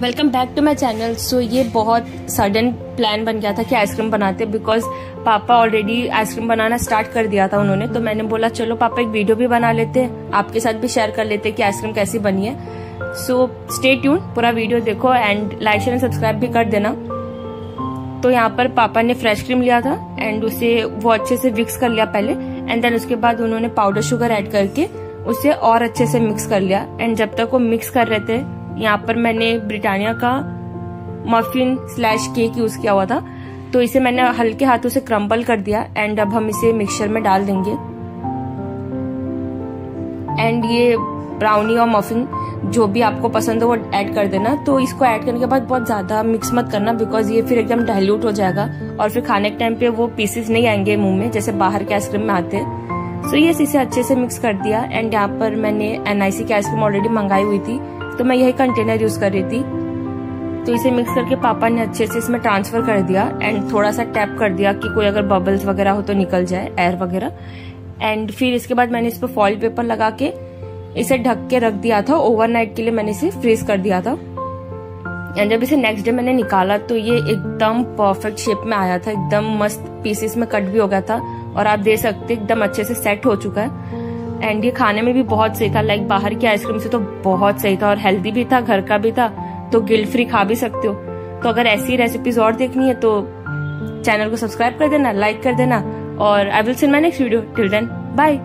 Welcome back to my channel so ये बहुत sudden plan बन गया था कि आइसक्रीम बनाते बिकॉज़ पापा ऑलरेडी आइसक्रीम बनाना स्टार्ट कर दिया था उन्होंने। तो मैंने बोला, चलो पापा, एक वीडियो भी बना लेते हैं। आपके साथ भी शेयर कर लेते कि आइसक्रीम कैसी बनी है। सो स्टे ट्यून पूरा वीडियो देखो and like share and subscribe भी कर देना। तो यहाँ पर पापा ने फ्रेश क्रीम लिया था एंड उसे वो अच्छे से मिक्स कर लिया पहले। एंड देन उसके बाद उन्होंने पाउडर शुगर ऐड करके उसे और अच्छे से मिक्स कर लिया। एंड जब तक वो मिक्स कर रहे थे यहाँ पर मैंने ब्रिटानिया का मफिन स्लैश केक यूज़ किया हुआ था। तो इसे मैंने हल्के हाथों से क्रम्बल कर दिया एंड अब हम इसे मिक्सचर में डाल देंगे। एंड ये ब्राउनी और मफिन जो भी आपको पसंद हो वो ऐड कर देना। तो इसको ऐड करने के बाद बहुत ज़्यादा मिक्स मत करना बिकॉज़ ये फिर एकदम डायल्यूट हो जाएगा। और फिर खाने के टाइम पे वो पीसेस नहीं आएँगे मुँह में, जैसे बाहर के आइसक्रीम में आते सो ये इसे अच्छे से मिक्स कर दिया। एंड यहाँ पर मैंने एनआईसी की आइसक्रीम ऑलरेडी मंगाई हुई थी। तो मैं यही कंटेनर यूज़ कर रही थी। तो इसे मिक्स करके पापा ने अच्छे से इसमें ट्रांसफ़र कर दिया एंड थोड़ा सा टैप कर दिया कि कोई अगर बबल्स वगैरह हो तो निकल जाए एयर वगैरह। एंड फिर इसके बाद मैंने इस पर फॉइल पेपर लगा के इसे ढक के रख दिया था। ओवरनाइट के लिए मैंने इसे फ्रीज कर दिया था। एंड जब इसे नेक्स्ट डे मैंने निकाला तो ये एकदम परफेक्ट शेप में आया था। एकदम मस्त पीसेस में कट भी हो गया था। और आप देख सकते एकदम अच्छे से सेट हो चुका है। एंड ये खाने में भी बहुत सही था। लाइक बाहर की आइसक्रीम से तो बहुत सही था और हेल्दी भी था, घर का भी था। तो गिल्ट फ्री खा भी सकते हो। तो अगर ऐसी रेसिपीज़ और देखनी है तो चैनल को सब्सक्राइब कर देना लाइक कर देना। और I will see my next video till then bye